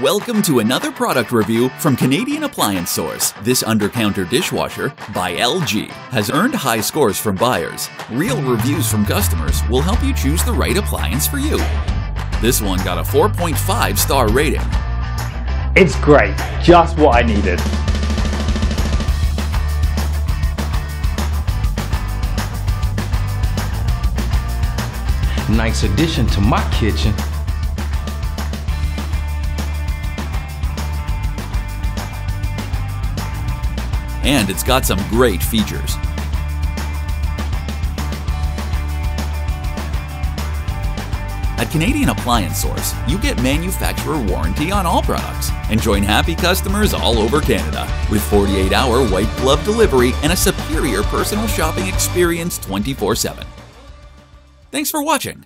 Welcome to another product review from Canadian Appliance Source. This under-counter dishwasher, by LG, has earned high scores from buyers. Real reviews from customers will help you choose the right appliance for you. This one got a 4.5 star rating. It's great, just what I needed. Nice addition to my kitchen. And it's got some great features. At Canadian Appliance Source, you get manufacturer warranty on all products and join happy customers all over Canada with 48 hour white glove delivery and a superior personal shopping experience 24 7. Thanks for watching.